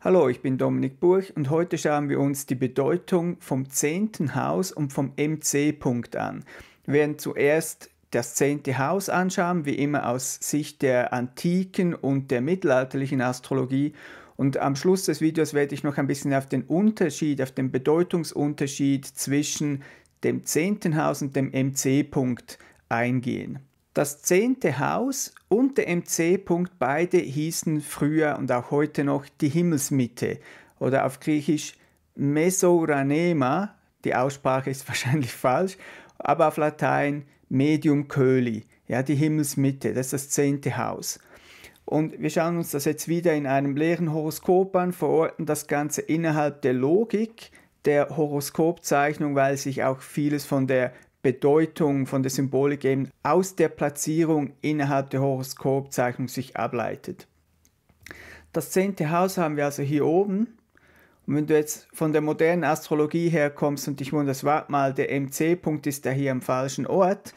Hallo, ich bin Dominik Burch und heute schauen wir uns die Bedeutung vom zehnten Haus und vom MC-Punkt an. Wir werden zuerst das zehnte Haus anschauen, wie immer aus Sicht der antiken und der mittelalterlichen Astrologie. Und am Schluss des Videos werde ich noch ein bisschen auf den Unterschied, auf den Bedeutungsunterschied zwischen dem zehnten Haus und dem MC-Punkt eingehen. Das zehnte Haus und der MC-Punkt beide hießen früher und auch heute noch die Himmelsmitte oder auf Griechisch Mesoranema, die Aussprache ist wahrscheinlich falsch, aber auf Latein Medium Köli, ja, die Himmelsmitte, das ist das zehnte Haus. Und wir schauen uns das jetzt wieder in einem leeren Horoskop an, verorten das Ganze innerhalb der Logik der Horoskopzeichnung, weil sich auch vieles von der Bedeutung von der Symbolik eben aus der Platzierung innerhalb der Horoskopzeichnung sich ableitet. Das zehnte Haus haben wir also hier oben. Und wenn du jetzt von der modernen Astrologie herkommst und dich wunderst, warte mal, der MC-Punkt ist ja hier am falschen Ort,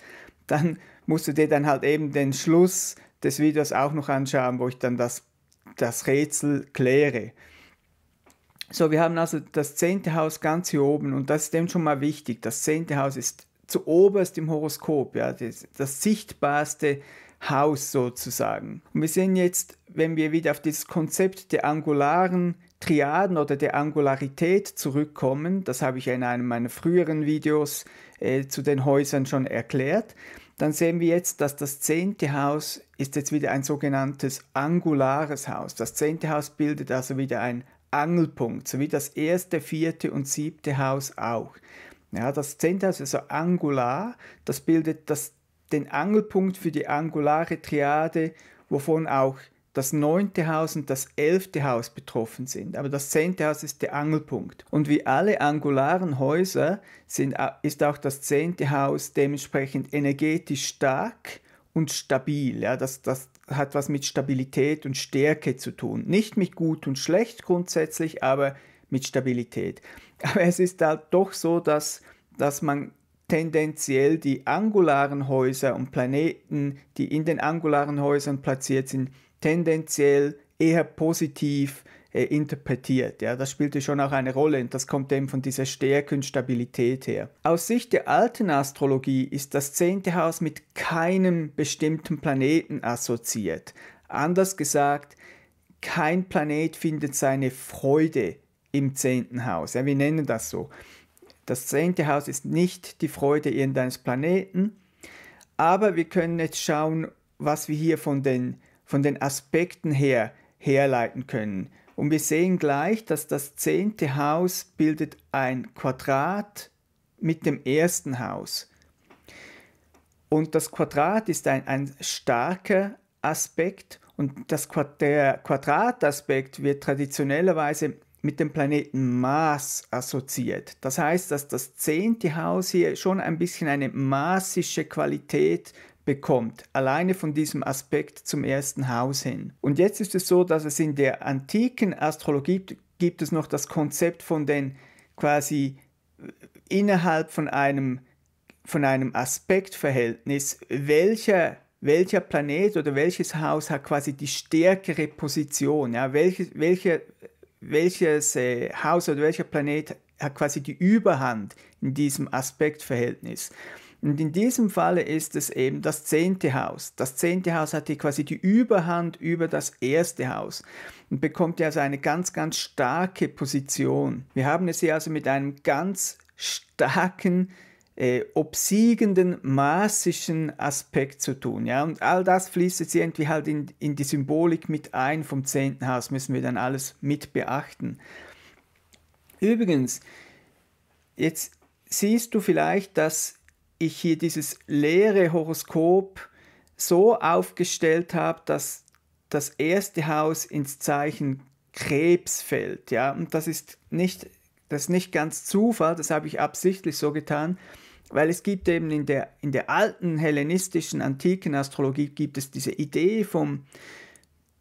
dann musst du dir dann halt eben den Schluss des Videos auch noch anschauen, wo ich dann das, das Rätsel kläre. So, wir haben also das zehnte Haus ganz hier oben und das ist eben schon mal wichtig. Das zehnte Haus ist zu oberst im Horoskop, ja, das, das sichtbarste Haus sozusagen. Und wir sehen jetzt, wenn wir wieder auf dieses Konzept der angularen Triaden oder der Angularität zurückkommen, das habe ich in einem meiner früheren Videos äh, zu den Häusern schon erklärt, dann sehen wir jetzt, dass das zehnte Haus ist jetzt wieder ein sogenanntes angulares Haus. Das zehnte Haus bildet also wieder ein Angelpunkt, so wie das erste, vierte und siebte Haus auch. Ja, das zehnte Haus ist also angular, das bildet das, den Angelpunkt für die angulare Triade, wovon auch das neunte Haus und das elfte Haus betroffen sind. Aber das zehnte Haus ist der Angelpunkt. Und wie alle angularen Häuser sind, ist auch das zehnte Haus dementsprechend energetisch stark und stabil. Ja, das, das hat was mit Stabilität und Stärke zu tun. Nicht mit gut und schlecht grundsätzlich, aber mit Stabilität. Aber es ist halt doch so, dass, dass man tendenziell die angularen Häuser und Planeten, die in den angularen Häusern platziert sind, tendenziell eher positiv äh, interpretiert. Ja, das spielte schon auch eine Rolle und das kommt eben von dieser Stärke und Stabilität her. Aus Sicht der alten Astrologie ist das zehnte Haus mit keinem bestimmten Planeten assoziiert. Anders gesagt, kein Planet findet seine Freude im zehnten Haus. Ja, wir nennen das so. Das zehnte Haus ist nicht die Freude irgendeines Planeten, aber wir können jetzt schauen, was wir hier von den, von den Aspekten her herleiten können. Und wir sehen gleich, dass das zehnte Haus bildet ein Quadrat mit dem ersten Haus. Und das Quadrat ist ein, ein starker Aspekt und das, der Quadrataspekt wird traditionellerweise mit dem Planeten Mars assoziiert. Das heißt, dass das zehnte Haus hier schon ein bisschen eine maßische Qualität bekommt, alleine von diesem Aspekt zum ersten Haus hin. Und jetzt ist es so, dass es in der antiken Astrologie gibt, es noch das Konzept von den quasi innerhalb von einem, von einem Aspektverhältnis, welcher welcher Planet oder welches Haus hat quasi die stärkere Position, ja, welche, welcher welches äh, Haus oder welcher Planet hat quasi die Überhand in diesem Aspektverhältnis. Und in diesem Falle ist es eben das zehnte Haus. Das zehnte Haus hat hier quasi die Überhand über das erste Haus und bekommt ja also eine ganz, ganz starke Position. Wir haben es hier also mit einem ganz starken äh, obsiegenden maßischen Aspekt zu tun. Ja? Und all das fließt jetzt irgendwie halt in, in die Symbolik mit ein vom zehnten Haus, müssen wir dann alles mit beachten. Übrigens, jetzt siehst du vielleicht, dass ich hier dieses leere Horoskop so aufgestellt habe, dass das erste Haus ins Zeichen Krebs fällt. Ja? Und das ist nicht, das ist nicht ganz Zufall, das habe ich absichtlich so getan, weil es gibt eben in der, in der alten hellenistischen antiken Astrologie gibt es diese Idee vom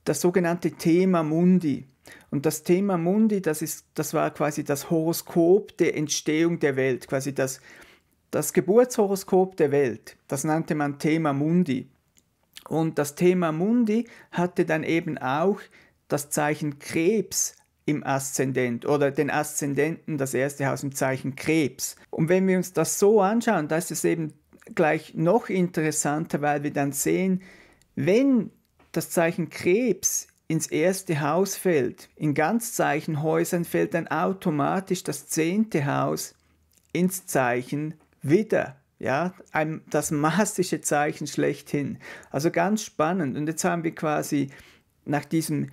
das sogenannte Thema Mundi. Und das Thema Mundi, das, ist, das war quasi das Horoskop der Entstehung der Welt, quasi das, das Geburtshoroskop der Welt. Das nannte man Thema Mundi. Und das Thema Mundi hatte dann eben auch das Zeichen Krebs im Aszendent oder den Aszendenten das erste Haus im Zeichen Krebs. Und wenn wir uns das so anschauen, da ist es eben gleich noch interessanter, weil wir dann sehen, wenn das Zeichen Krebs ins erste Haus fällt, in Ganzzeichenhäusern fällt dann automatisch das zehnte Haus ins Zeichen Widder. Ja, das maßische Zeichen schlechthin. Also ganz spannend. Und jetzt haben wir quasi nach diesem,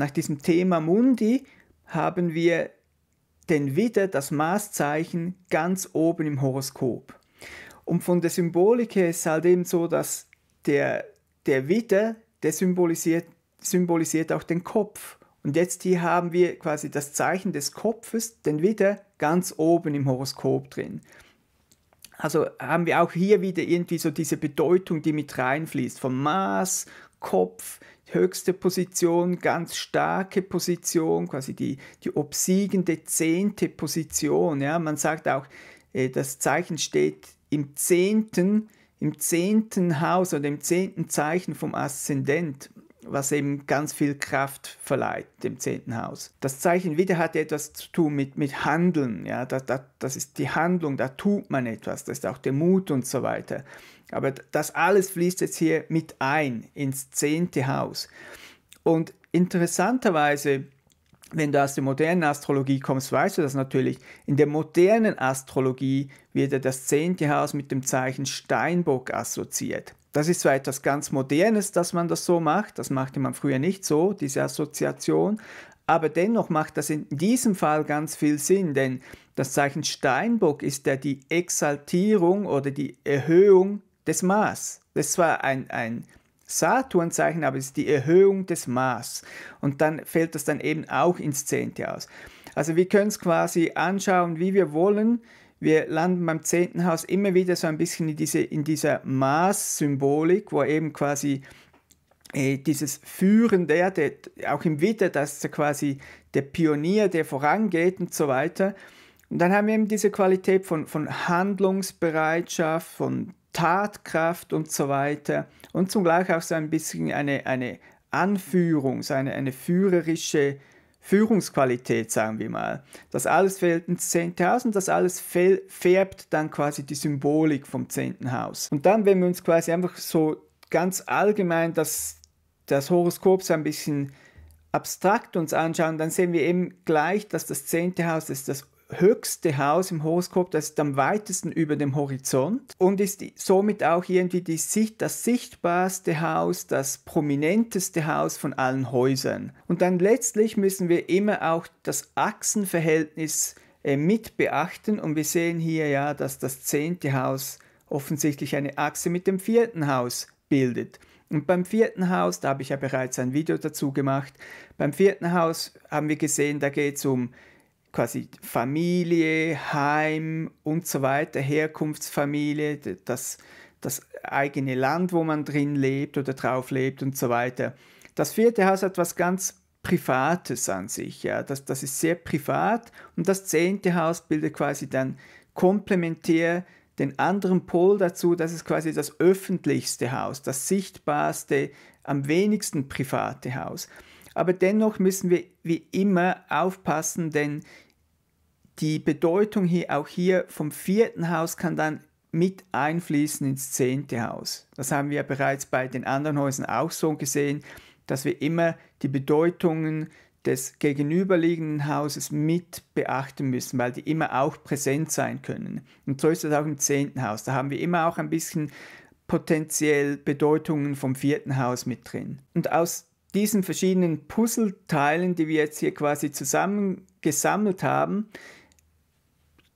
nach diesem Thema Mundi haben wir den Widder, das Maßzeichen, ganz oben im Horoskop. Und von der Symbolik her ist es halt eben so, dass der, der Widder, der symbolisiert, symbolisiert auch den Kopf. Und jetzt hier haben wir quasi das Zeichen des Kopfes, den Widder, ganz oben im Horoskop drin. Also haben wir auch hier wieder irgendwie so diese Bedeutung, die mit reinfließt. Vom Maß, Kopf, höchste Position, ganz starke Position, quasi die, die obsiegende zehnte Position. Ja, man sagt auch, äh, das Zeichen steht im zehnten, im zehnten Haus oder im zehnten Zeichen vom Aszendent was eben ganz viel Kraft verleiht dem zehnten Haus. Das Zeichen wieder hat etwas zu tun mit, mit Handeln, ja, das, das, das ist die Handlung, da tut man etwas, das ist auch der Mut und so weiter. Aber das alles fließt jetzt hier mit ein ins zehnte Haus. Und interessanterweise, wenn du aus der modernen Astrologie kommst, weißt du das natürlich. In der modernen Astrologie wird das zehnte Haus mit dem Zeichen Steinbock assoziiert. Das ist zwar etwas ganz Modernes, dass man das so macht, das machte man früher nicht so, diese Assoziation, aber dennoch macht das in diesem Fall ganz viel Sinn, denn das Zeichen Steinbock ist ja die Exaltierung oder die Erhöhung des Maß. Das zwar ein, ein Saturnzeichen, aber es ist die Erhöhung des Maß. Und dann fällt das dann eben auch ins Zehnte aus. Also wir können es quasi anschauen, wie wir wollen wir landen beim zehnten Haus immer wieder so ein bisschen in, diese, in dieser Maß-Symbolik, wo eben quasi äh, dieses Führen der, der, auch im Witter, das ist quasi der Pionier, der vorangeht und so weiter. Und dann haben wir eben diese Qualität von, von Handlungsbereitschaft, von Tatkraft und so weiter und zugleich auch so ein bisschen eine, eine Anführung, so eine, eine führerische Führungsqualität, sagen wir mal. Das alles fällt ins zehnte Haus und das alles färbt dann quasi die Symbolik vom zehnten Haus. Und dann, wenn wir uns quasi einfach so ganz allgemein das, das Horoskop so ein bisschen abstrakt uns anschauen, dann sehen wir eben gleich, dass das zehnte Haus ist das höchste Haus im Horoskop, das ist am weitesten über dem Horizont und ist somit auch irgendwie die Sicht, das sichtbarste Haus, das prominenteste Haus von allen Häusern. Und dann letztlich müssen wir immer auch das Achsenverhältnis äh, mit beachten und wir sehen hier ja, dass das zehnte Haus offensichtlich eine Achse mit dem vierten Haus bildet. Und beim vierten Haus, da habe ich ja bereits ein Video dazu gemacht, beim vierten Haus haben wir gesehen, da geht es um quasi Familie, Heim und so weiter, Herkunftsfamilie, das, das eigene Land, wo man drin lebt oder drauf lebt und so weiter. Das vierte Haus hat was ganz Privates an sich, ja, das, das ist sehr privat und das zehnte Haus bildet quasi dann komplementär den anderen Pol dazu, das ist quasi das öffentlichste Haus, das sichtbarste, am wenigsten private Haus. Aber dennoch müssen wir wie immer aufpassen, denn die Bedeutung hier auch hier vom vierten Haus kann dann mit einfließen ins zehnte Haus. Das haben wir bereits bei den anderen Häusern auch so gesehen, dass wir immer die Bedeutungen des gegenüberliegenden Hauses mit beachten müssen, weil die immer auch präsent sein können. Und so ist es auch im zehnten Haus. Da haben wir immer auch ein bisschen potenziell Bedeutungen vom vierten Haus mit drin. Und aus diesen verschiedenen Puzzleteilen, die wir jetzt hier quasi zusammengesammelt haben,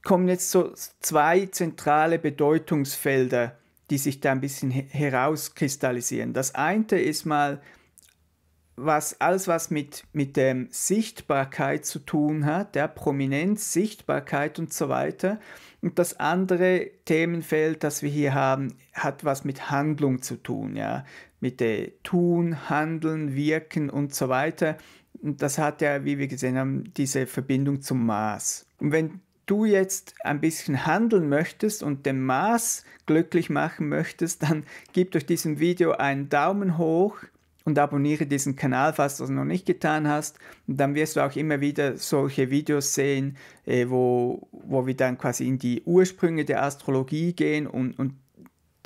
kommen jetzt so zwei zentrale Bedeutungsfelder, die sich da ein bisschen herauskristallisieren. Das eine ist mal was, alles, was mit, mit ähm, Sichtbarkeit zu tun hat, der Prominenz, Sichtbarkeit und so weiter. Und das andere Themenfeld, das wir hier haben, hat was mit Handlung zu tun, ja, mit äh, Tun, Handeln, Wirken und so weiter. Und das hat ja, wie wir gesehen haben, diese Verbindung zum Maß. Und wenn du jetzt ein bisschen handeln möchtest und den Maß glücklich machen möchtest, dann gib durch diesem Video einen Daumen hoch und abonniere diesen Kanal, falls du das noch nicht getan hast. Und dann wirst du auch immer wieder solche Videos sehen, äh, wo, wo wir dann quasi in die Ursprünge der Astrologie gehen und, und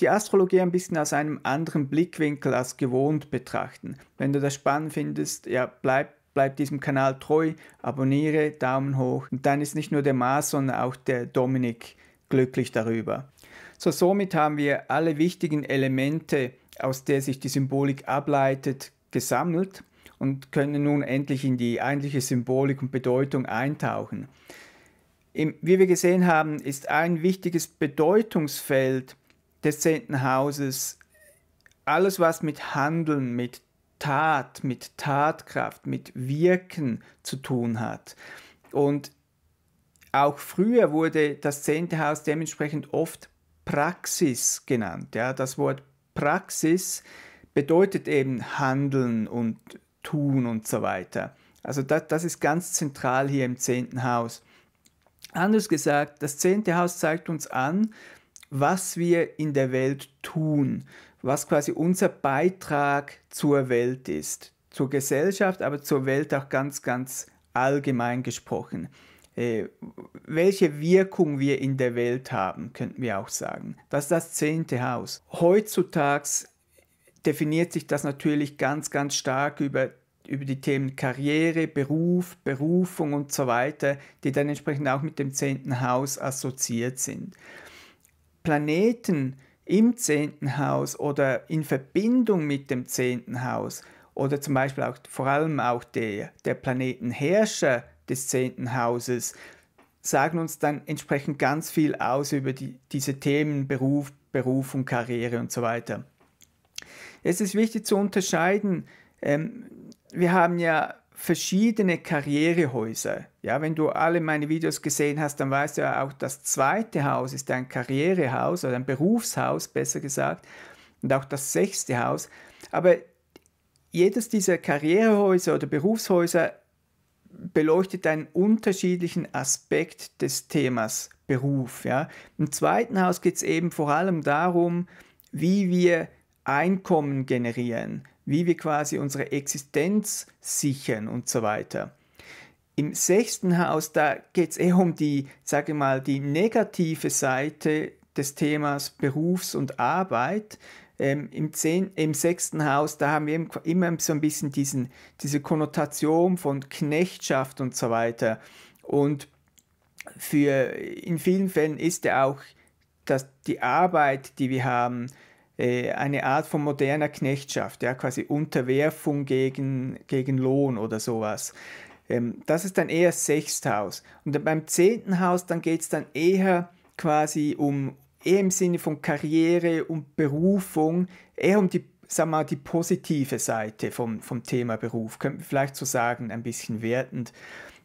die Astrologie ein bisschen aus einem anderen Blickwinkel als gewohnt betrachten. Wenn du das spannend findest, ja, bleib, bleib diesem Kanal treu, abonniere, Daumen hoch. Und dann ist nicht nur der Mars, sondern auch der Dominik glücklich darüber. So, somit haben wir alle wichtigen Elemente, aus der sich die Symbolik ableitet, gesammelt und können nun endlich in die eigentliche Symbolik und Bedeutung eintauchen. Wie wir gesehen haben, ist ein wichtiges Bedeutungsfeld des zehnten Hauses alles, was mit Handeln, mit Tat, mit Tatkraft, mit Wirken zu tun hat. Und auch früher wurde das zehnte Haus dementsprechend oft Praxis genannt. Ja, das Wort Praxis bedeutet eben Handeln und Tun und so weiter. Also das, das ist ganz zentral hier im zehnten Haus. Anders gesagt, das zehnte Haus zeigt uns an, was wir in der Welt tun, was quasi unser Beitrag zur Welt ist, zur Gesellschaft, aber zur Welt auch ganz, ganz allgemein gesprochen. Äh, welche Wirkung wir in der Welt haben, könnten wir auch sagen. Das ist das zehnte Haus. Heutzutage definiert sich das natürlich ganz, ganz stark über, über die Themen Karriere, Beruf, Berufung und so weiter, die dann entsprechend auch mit dem zehnten Haus assoziiert sind. Planeten im zehnten Haus oder in Verbindung mit dem zehnten Haus oder zum Beispiel auch vor allem auch der, der Planetenherrscher des zehnten Hauses, sagen uns dann entsprechend ganz viel aus über die, diese Themen Beruf, Berufung, Karriere und so weiter. Es ist wichtig zu unterscheiden, ähm, wir haben ja verschiedene Karrierehäuser. Ja, wenn du alle meine Videos gesehen hast, dann weißt du ja auch, das zweite Haus ist ein Karrierehaus oder ein Berufshaus, besser gesagt, und auch das sechste Haus. Aber jedes dieser Karrierehäuser oder Berufshäuser beleuchtet einen unterschiedlichen Aspekt des Themas Beruf. Ja. Im zweiten Haus geht es eben vor allem darum, wie wir Einkommen generieren, wie wir quasi unsere Existenz sichern und so weiter. Im sechsten Haus, da geht es eher um die, sage mal, die negative Seite des Themas Berufs- und Arbeit, ähm, im, zehn, im sechsten Haus, da haben wir immer so ein bisschen diesen, diese Konnotation von Knechtschaft und so weiter. Und für, in vielen Fällen ist ja auch dass die Arbeit, die wir haben, äh, eine Art von moderner Knechtschaft, ja, quasi Unterwerfung gegen, gegen Lohn oder sowas. Ähm, das ist dann eher das Sechsthaus. Und beim zehnten Haus, dann geht es dann eher quasi um, eher im Sinne von Karriere und Berufung, eher um die, sag mal, die positive Seite vom, vom Thema Beruf, könnte man vielleicht so sagen, ein bisschen wertend.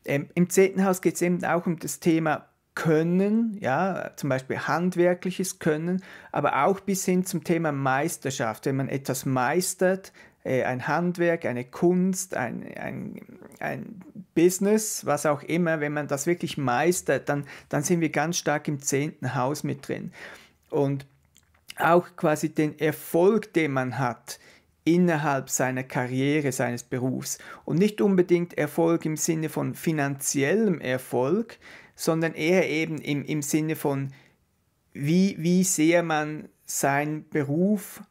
Ähm, Im zehnten Haus geht es eben auch um das Thema Können, ja, zum Beispiel handwerkliches Können, aber auch bis hin zum Thema Meisterschaft. Wenn man etwas meistert, ein Handwerk, eine Kunst, ein, ein, ein Business, was auch immer, wenn man das wirklich meistert, dann, dann sind wir ganz stark im zehnten Haus mit drin. Und auch quasi den Erfolg, den man hat innerhalb seiner Karriere, seines Berufs. Und nicht unbedingt Erfolg im Sinne von finanziellem Erfolg, sondern eher eben im, im Sinne von, wie, wie sehr man seinen Beruf,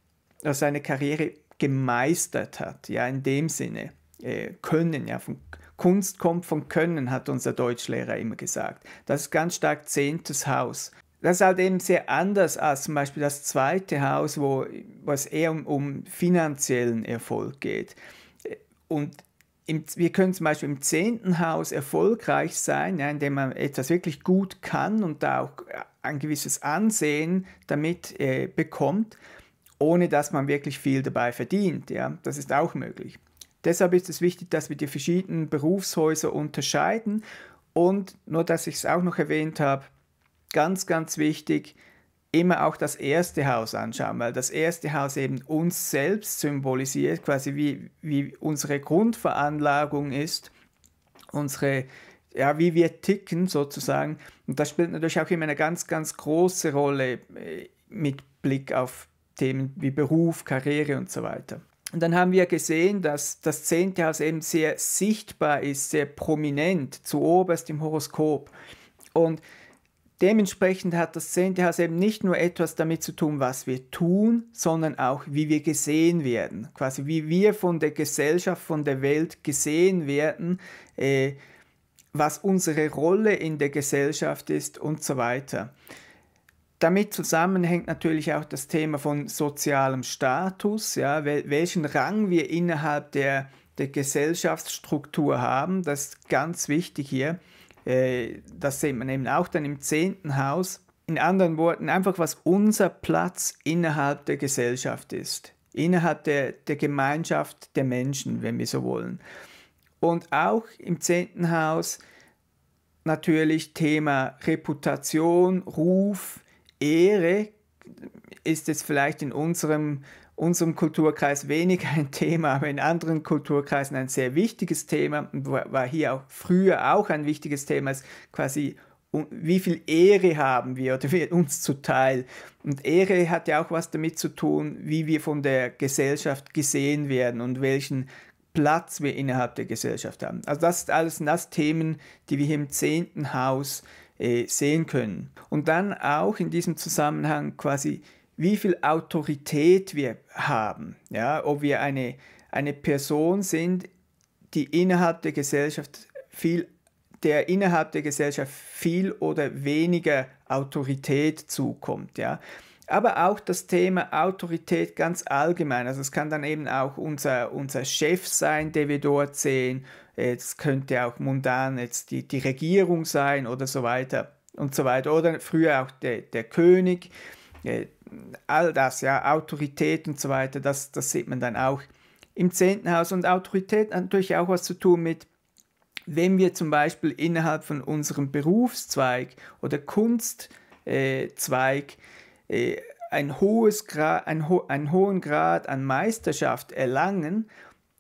also seine Karriere gemeistert hat, ja, in dem Sinne. Äh, können, ja, von Kunst kommt von Können, hat unser Deutschlehrer immer gesagt. Das ist ganz stark zehntes Haus. Das ist halt eben sehr anders als zum Beispiel das zweite Haus, wo, es eher um, um finanziellen Erfolg geht. Und im, wir können zum Beispiel im zehnten Haus erfolgreich sein, ja, indem man etwas wirklich gut kann und da auch ein gewisses Ansehen damit äh, bekommt, ohne dass man wirklich viel dabei verdient. Ja. Das ist auch möglich. Deshalb ist es wichtig, dass wir die verschiedenen Berufshäuser unterscheiden und nur, dass ich es auch noch erwähnt habe, ganz, ganz wichtig, immer auch das erste Haus anschauen, weil das erste Haus eben uns selbst symbolisiert, quasi wie, wie unsere Grundveranlagung ist, unsere, ja, wie wir ticken sozusagen. Und das spielt natürlich auch immer eine ganz, ganz große Rolle äh, mit Blick auf Themen wie Beruf, Karriere und so weiter. Und dann haben wir gesehen, dass das zehnte Haus eben sehr sichtbar ist, sehr prominent, zu oberst im Horoskop. Und dementsprechend hat das zehnte Haus eben nicht nur etwas damit zu tun, was wir tun, sondern auch, wie wir gesehen werden. Quasi wie wir von der Gesellschaft, von der Welt gesehen werden, äh, was unsere Rolle in der Gesellschaft ist und so weiter. Damit zusammenhängt natürlich auch das Thema von sozialem Status, ja, welchen Rang wir innerhalb der, der Gesellschaftsstruktur haben. Das ist ganz wichtig hier. Äh, das sieht man eben auch dann im zehnten Haus. In anderen Worten, einfach was unser Platz innerhalb der Gesellschaft ist, innerhalb der, der Gemeinschaft der Menschen, wenn wir so wollen. Und auch im zehnten Haus natürlich Thema Reputation, Ruf, Ehre ist es vielleicht in unserem, unserem Kulturkreis weniger ein Thema, aber in anderen Kulturkreisen ein sehr wichtiges Thema war hier auch früher auch ein wichtiges Thema, ist quasi wie viel Ehre haben wir oder wird uns zuteil. Und Ehre hat ja auch was damit zu tun, wie wir von der Gesellschaft gesehen werden und welchen Platz wir innerhalb der Gesellschaft haben. Also das sind alles das Themen, die wir hier im zehnten Haus äh, sehen können. Und dann auch in diesem Zusammenhang quasi, wie viel Autorität wir haben. Ja, ob wir eine, eine Person sind, die innerhalb der Gesellschaft viel, der innerhalb der Gesellschaft viel oder weniger Autorität zukommt. Ja. Aber auch das Thema Autorität ganz allgemein. Also es kann dann eben auch unser, unser Chef sein, den wir dort sehen, es könnte auch mundan jetzt die, die Regierung sein oder so weiter und so weiter. Oder früher auch der, der König. Äh, all das, ja, Autorität und so weiter, das, das sieht man dann auch im zehnten Haus. Und Autorität hat natürlich auch was zu tun mit, wenn wir zum Beispiel innerhalb von unserem Berufszweig oder Kunstzweig äh, ein hohes Grad, ein ho einen hohen Grad an Meisterschaft erlangen,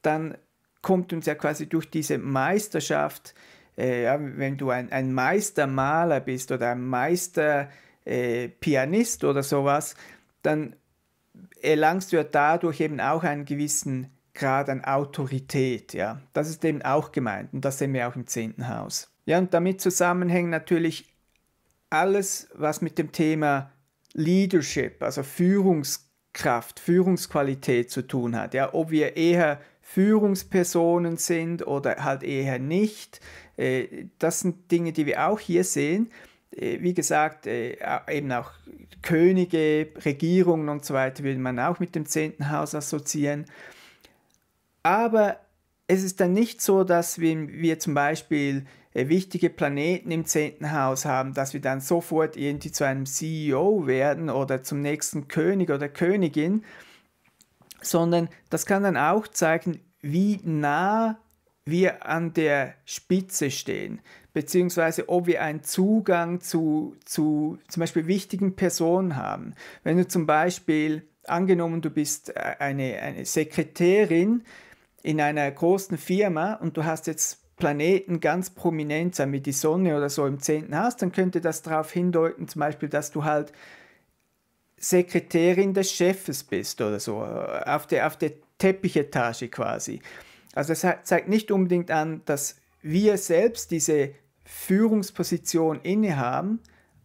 dann kommt uns ja quasi durch diese Meisterschaft, äh, ja, wenn du ein, ein Meistermaler bist oder ein Meisterpianist äh, oder sowas, dann erlangst du ja dadurch eben auch einen gewissen Grad an Autorität. Ja? Das ist eben auch gemeint und das sehen wir auch im zehnten Haus. Ja, und damit zusammenhängt natürlich alles, was mit dem Thema Leadership, also Führungskraft, Führungsqualität zu tun hat. Ja? Ob wir eher Führungspersonen sind oder halt eher nicht. Äh, das sind Dinge, die wir auch hier sehen. Äh, wie gesagt, äh, eben auch Könige, Regierungen und so weiter würde man auch mit dem zehnten Haus assoziieren. Aber es ist dann nicht so, dass wir, wir zum Beispiel wichtige Planeten im zehnten Haus haben, dass wir dann sofort irgendwie zu einem CEO werden oder zum nächsten König oder Königin, sondern das kann dann auch zeigen, wie nah wir an der Spitze stehen, beziehungsweise ob wir einen Zugang zu, zu zum Beispiel wichtigen Personen haben. Wenn du zum Beispiel, angenommen, du bist eine, eine Sekretärin in einer großen Firma und du hast jetzt Planeten ganz prominent, sagen wir die Sonne oder so im zehnten Haus, dann könnte das darauf hindeuten, zum Beispiel, dass du halt Sekretärin des Chefes bist oder so, auf der, auf der Teppichetage quasi. Also es zeigt nicht unbedingt an, dass wir selbst diese Führungsposition innehaben,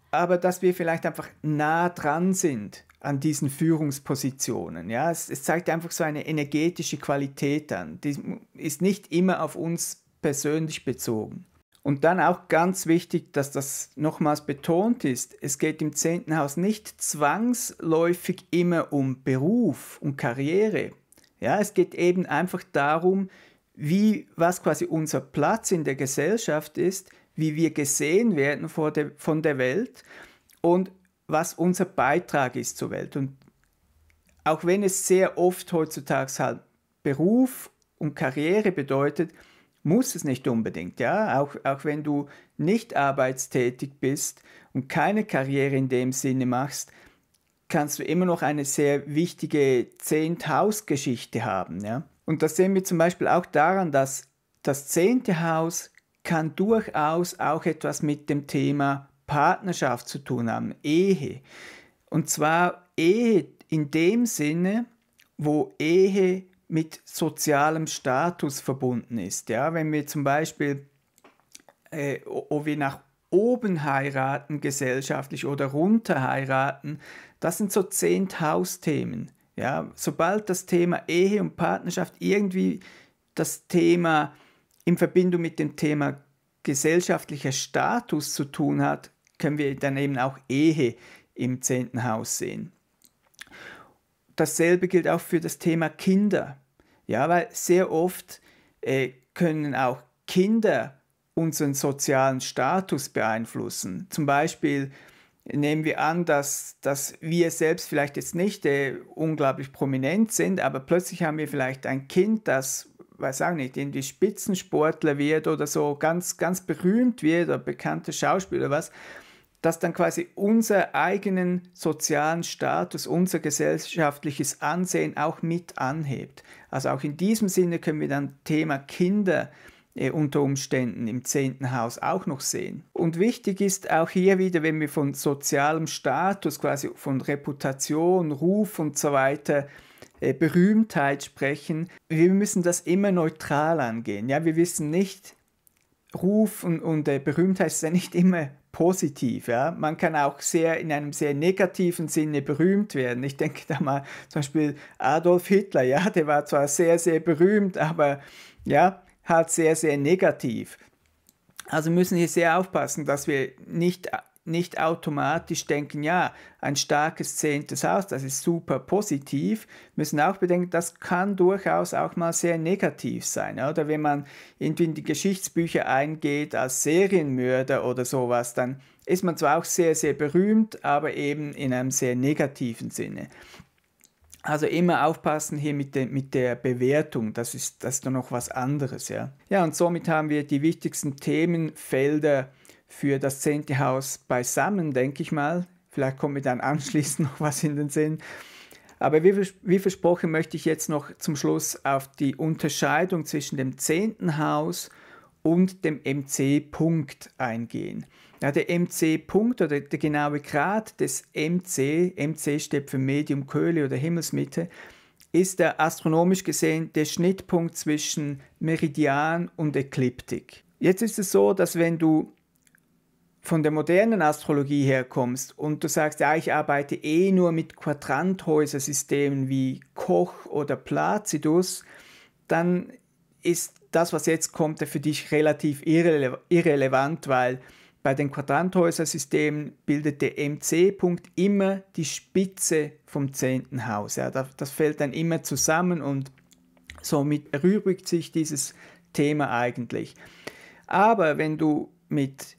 aber dass wir vielleicht einfach nah dran sind an diesen Führungspositionen. Ja, es, es zeigt einfach so eine energetische Qualität an. Die ist nicht immer auf uns persönlich bezogen. Und dann auch ganz wichtig, dass das nochmals betont ist, es geht im zehnten Haus nicht zwangsläufig immer um Beruf, um Karriere. Ja, es geht eben einfach darum, wie, was quasi unser Platz in der Gesellschaft ist, wie wir gesehen werden der, von der Welt und was unser Beitrag ist zur Welt. Und auch wenn es sehr oft heutzutage halt Beruf und Karriere bedeutet, muss es nicht unbedingt, ja. Auch, auch wenn du nicht arbeitstätig bist und keine Karriere in dem Sinne machst, kannst du immer noch eine sehr wichtige Zehnt-Haus-Geschichte haben, ja. Und das sehen wir zum Beispiel auch daran, dass das zehnte Haus kann durchaus auch etwas mit dem Thema Partnerschaft zu tun haben, Ehe. Und zwar Ehe in dem Sinne, wo Ehe mit sozialem Status verbunden ist. Ja, wenn wir zum Beispiel, äh, ob wir nach oben heiraten gesellschaftlich oder runter heiraten, das sind so zehn Hausthemen. Ja, sobald das Thema Ehe und Partnerschaft irgendwie das Thema in Verbindung mit dem Thema gesellschaftlicher Status zu tun hat, können wir dann eben auch Ehe im zehnten Haus sehen. Dasselbe gilt auch für das Thema Kinder. Ja, weil sehr oft äh, können auch Kinder unseren sozialen Status beeinflussen. Zum Beispiel nehmen wir an, dass, dass wir selbst vielleicht jetzt nicht äh, unglaublich prominent sind, aber plötzlich haben wir vielleicht ein Kind, das, weiß auch nicht, irgendwie Spitzensportler wird oder so ganz, ganz berühmt wird oder bekannte Schauspieler oder was, das dann quasi unser eigenen sozialen Status, unser gesellschaftliches Ansehen auch mit anhebt. Also auch in diesem Sinne können wir dann Thema Kinder äh, unter Umständen im zehnten Haus auch noch sehen. Und wichtig ist auch hier wieder, wenn wir von sozialem Status, quasi von Reputation, Ruf und so weiter, äh, Berühmtheit sprechen, wir müssen das immer neutral angehen. Ja, wir wissen nicht, Ruf und, und äh, Berühmtheit ist ja nicht immer positiv. Ja? Man kann auch sehr in einem sehr negativen Sinne berühmt werden. Ich denke da mal zum Beispiel Adolf Hitler, ja, der war zwar sehr, sehr berühmt, aber ja, halt sehr, sehr negativ. Also müssen wir sehr aufpassen, dass wir nicht, nicht automatisch denken, ja, ein starkes zehntes Haus, das ist super positiv. Müssen auch bedenken, das kann durchaus auch mal sehr negativ sein. Oder wenn man irgendwie in die Geschichtsbücher eingeht als Serienmörder oder sowas, dann ist man zwar auch sehr, sehr berühmt, aber eben in einem sehr negativen Sinne. Also immer aufpassen hier mit, de, mit der Bewertung, das ist, das ist dann noch was anderes. Ja. ja, und somit haben wir die wichtigsten Themenfelder für das zehnte Haus beisammen, denke ich mal. Vielleicht kommt mir dann anschließend noch was in den Sinn. Aber wie, wie, versprochen möchte ich jetzt noch zum Schluss auf die Unterscheidung zwischen dem zehnten Haus und dem MC-Punkt eingehen. Ja, der MC-Punkt oder der genaue Grad des MC, MC steht für Medium Köhle oder Himmelsmitte, ist der astronomisch gesehen der Schnittpunkt zwischen Meridian und Ekliptik. Jetzt ist es so, dass wenn du von der modernen Astrologie herkommst und du sagst, ja, ich arbeite eh nur mit Quadranthäusersystemen wie Koch oder Placidus, dann ist das, was jetzt kommt, für dich relativ irrele irrelevant, weil bei den Quadranthäusersystemen bildet der MC-Punkt immer die Spitze vom zehnten Haus. Ja, das fällt dann immer zusammen und somit erübrigt sich dieses Thema eigentlich. Aber wenn du mit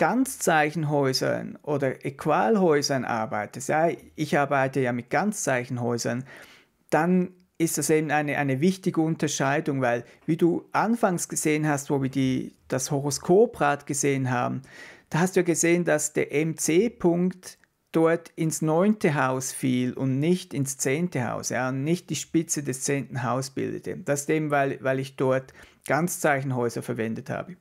Ganzzeichenhäusern oder Äqualhäusern arbeitest, ja, ich arbeite ja mit Ganzzeichenhäusern, dann ist das eben eine, eine wichtige Unterscheidung, weil wie du anfangs gesehen hast, wo wir die, das Horoskoprad gesehen haben, da hast du ja gesehen, dass der MC-Punkt dort ins neunte Haus fiel und nicht ins zehnte Haus, ja, und nicht die Spitze des zehnten Haus bildete. Das eben, weil, weil ich dort Ganzzeichenhäuser verwendet habe.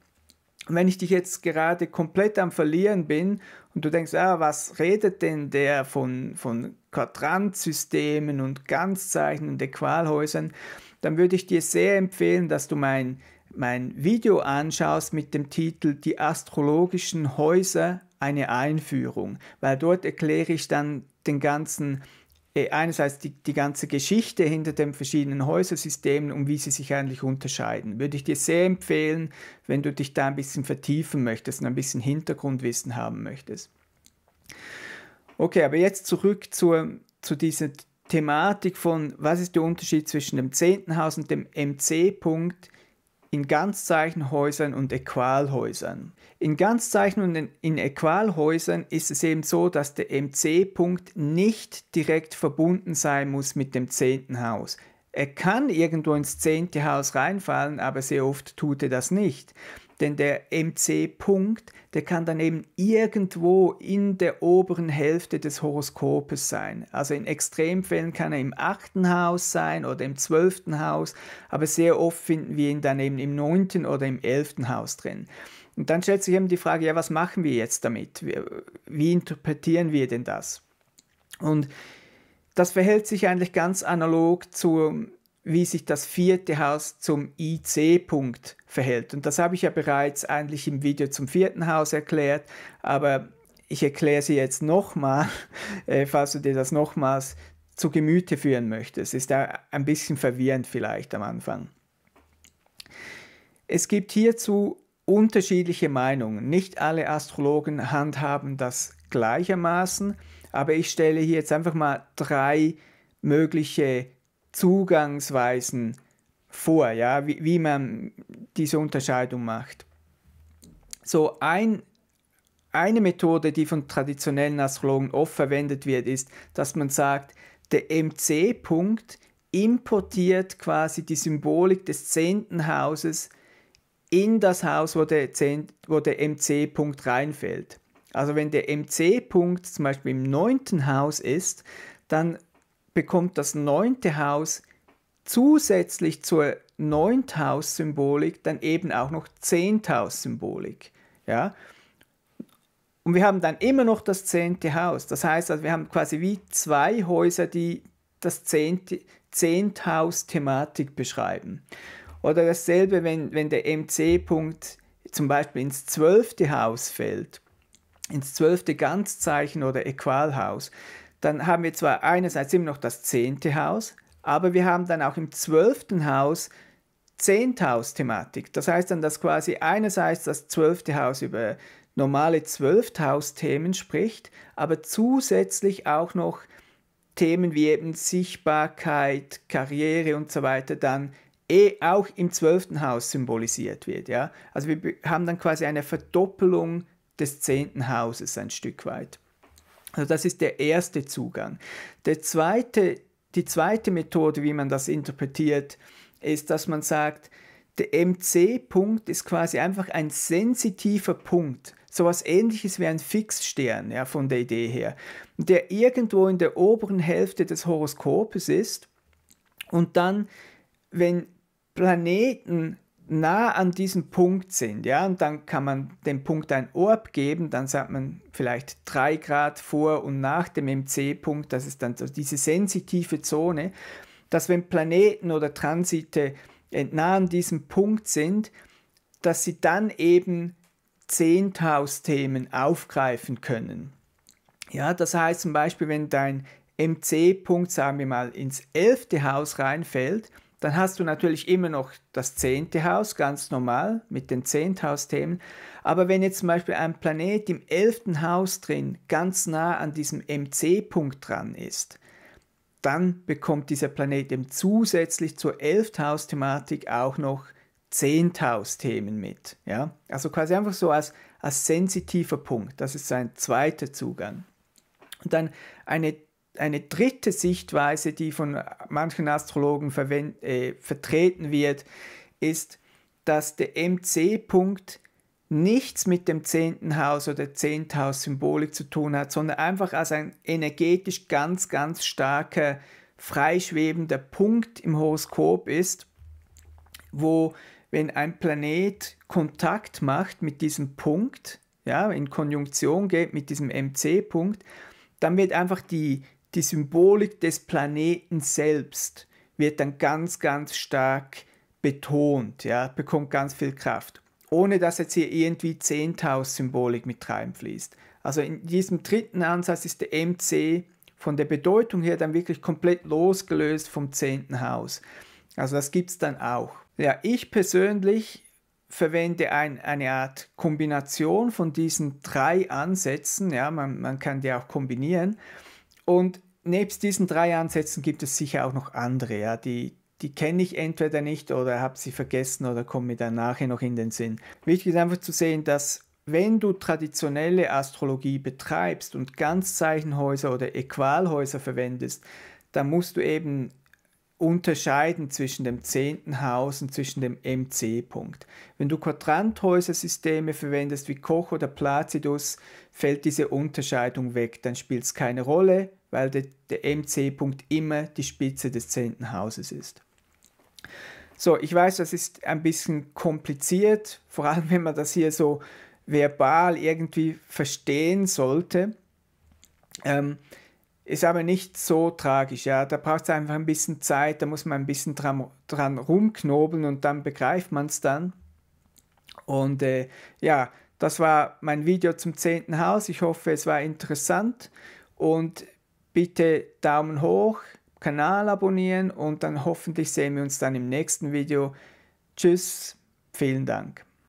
Und wenn ich dich jetzt gerade komplett am Verlieren bin und du denkst, ah, was redet denn der von, von Quadrantsystemen und Ganzzeichen und Äqualhäusern, dann würde ich dir sehr empfehlen, dass du mein, mein Video anschaust mit dem Titel Die astrologischen Häuser, eine Einführung, weil dort erkläre ich dann den ganzen einerseits die, die ganze Geschichte hinter den verschiedenen Häusersystemen und wie sie sich eigentlich unterscheiden. Würde ich dir sehr empfehlen, wenn du dich da ein bisschen vertiefen möchtest und ein bisschen Hintergrundwissen haben möchtest. Okay, aber jetzt zurück zur, zu dieser Thematik von, was ist der Unterschied zwischen dem 10. Haus und dem MC-Punkt in Ganzzeichenhäusern und Äqualhäusern. In Ganzzeichen und in Äqualhäusern ist es eben so, dass der MC-Punkt nicht direkt verbunden sein muss mit dem zehnten Haus. Er kann irgendwo ins zehnte Haus reinfallen, aber sehr oft tut er das nicht. Denn der MC-Punkt, der kann dann eben irgendwo in der oberen Hälfte des Horoskopes sein. Also in Extremfällen kann er im achten Haus sein oder im zwölften Haus, aber sehr oft finden wir ihn dann eben im neunten oder im elften Haus drin. Und dann stellt sich eben die Frage, ja, was machen wir jetzt damit? Wie, interpretieren wir denn das? Und das verhält sich eigentlich ganz analog zur wie sich das vierte Haus zum IC-Punkt verhält. Und das habe ich ja bereits eigentlich im Video zum vierten Haus erklärt, aber ich erkläre sie jetzt nochmal, äh, falls du dir das nochmals zu Gemüte führen möchtest. Ist da ein bisschen verwirrend vielleicht am Anfang. Es gibt hierzu unterschiedliche Meinungen. Nicht alle Astrologen handhaben das gleichermaßen, aber ich stelle hier jetzt einfach mal drei mögliche Zugangsweisen vor, ja, wie, wie man diese Unterscheidung macht. So ein, eine Methode, die von traditionellen Astrologen oft verwendet wird, ist, dass man sagt, der MC-Punkt importiert quasi die Symbolik des zehnten Hauses in das Haus, wo der, der MC-Punkt reinfällt. Also wenn der MC-Punkt zum Beispiel im neunten Haus ist, dann bekommt das neunte Haus zusätzlich zur Neunthaus-Symbolik dann eben auch noch Zehnthaus-Symbolik. Ja? Und wir haben dann immer noch das zehnte Haus. Das heißt, also wir haben quasi wie zwei Häuser, die das zehnte, Zehnthaus-Thematik beschreiben. Oder dasselbe, wenn, wenn der MC-Punkt zum Beispiel ins zwölfte Haus fällt, ins zwölfte Ganzzeichen oder Äqualhaus, dann haben wir zwar einerseits immer noch das zehnte Haus, aber wir haben dann auch im zwölften Haus Zehnthaus-Thematik. Das heißt dann, dass quasi einerseits das zwölfte Haus über normale Zwölfthaus-Themen spricht, aber zusätzlich auch noch Themen wie eben Sichtbarkeit, Karriere und so weiter dann eh auch im zwölften Haus symbolisiert wird. Ja? Also wir haben dann quasi eine Verdoppelung des zehnten Hauses ein Stück weit. Also das ist der erste Zugang. Der zweite, die zweite Methode, wie man das interpretiert, ist, dass man sagt, der MC-Punkt ist quasi einfach ein sensitiver Punkt, so etwas ähnliches wie ein Fixstern ja, von der Idee her, der irgendwo in der oberen Hälfte des Horoskopes ist und dann, wenn Planeten nah an diesem Punkt sind, ja, und dann kann man dem Punkt ein Orb geben, dann sagt man vielleicht drei Grad vor und nach dem MC-Punkt, das ist dann so diese sensitive Zone, dass wenn Planeten oder Transite nah an diesem Punkt sind, dass sie dann eben Zehntausthemen aufgreifen können. Ja, das heißt zum Beispiel, wenn dein MC-Punkt, sagen wir mal, ins elfte Haus reinfällt, dann hast du natürlich immer noch das zehnte Haus, ganz normal, mit den Zehnthausthemen. Aber wenn jetzt zum Beispiel ein Planet im elften Haus drin ganz nah an diesem MC-Punkt dran ist, dann bekommt dieser Planet eben zusätzlich zur Elfthaus-Thematik auch noch Zehnthaus-Themen mit. Ja? Also quasi einfach so als, als sensitiver Punkt. Das ist sein zweiter Zugang. Und dann eine eine dritte Sichtweise, die von manchen Astrologen äh, vertreten wird, ist, dass der MC-Punkt nichts mit dem zehnten Haus oder Zehnthaus-Symbolik zu tun hat, sondern einfach als ein energetisch ganz, ganz starker, freischwebender Punkt im Horoskop ist, wo, wenn ein Planet Kontakt macht mit diesem Punkt, ja, in Konjunktion geht mit diesem MC-Punkt, dann wird einfach die die Symbolik des Planeten selbst wird dann ganz, ganz stark betont, ja, bekommt ganz viel Kraft, ohne dass jetzt hier irgendwie 10.000 Symbolik mit reinfließt. Also in diesem dritten Ansatz ist der MC von der Bedeutung her dann wirklich komplett losgelöst vom zehnten Haus. Also das gibt es dann auch. Ja, ich persönlich verwende ein, eine Art Kombination von diesen drei Ansätzen. Ja, man, man kann die auch kombinieren. Und nebst diesen drei Ansätzen gibt es sicher auch noch andere, ja, die, die kenne ich entweder nicht oder habe sie vergessen oder kommen mir dann nachher noch in den Sinn. Wichtig ist einfach zu sehen, dass wenn du traditionelle Astrologie betreibst und Ganzzeichenhäuser oder Äqualhäuser verwendest, dann musst du eben unterscheiden zwischen dem zehnten Haus und zwischen dem MC-Punkt. Wenn du Quadranthäusersysteme verwendest wie Koch oder Placidus, fällt diese Unterscheidung weg, dann spielt es keine Rolle, weil der, der MC-Punkt immer die Spitze des zehnten Hauses ist. So, ich weiß, das ist ein bisschen kompliziert, vor allem wenn man das hier so verbal irgendwie verstehen sollte. Ähm, ist aber nicht so tragisch. Ja? Da braucht es einfach ein bisschen Zeit, da muss man ein bisschen dran, dran rumknobeln und dann begreift man es dann. Und äh, ja, das war mein Video zum 10. Haus. Ich hoffe, es war interessant. Und bitte Daumen hoch, Kanal abonnieren und dann hoffentlich sehen wir uns dann im nächsten Video. Tschüss, vielen Dank.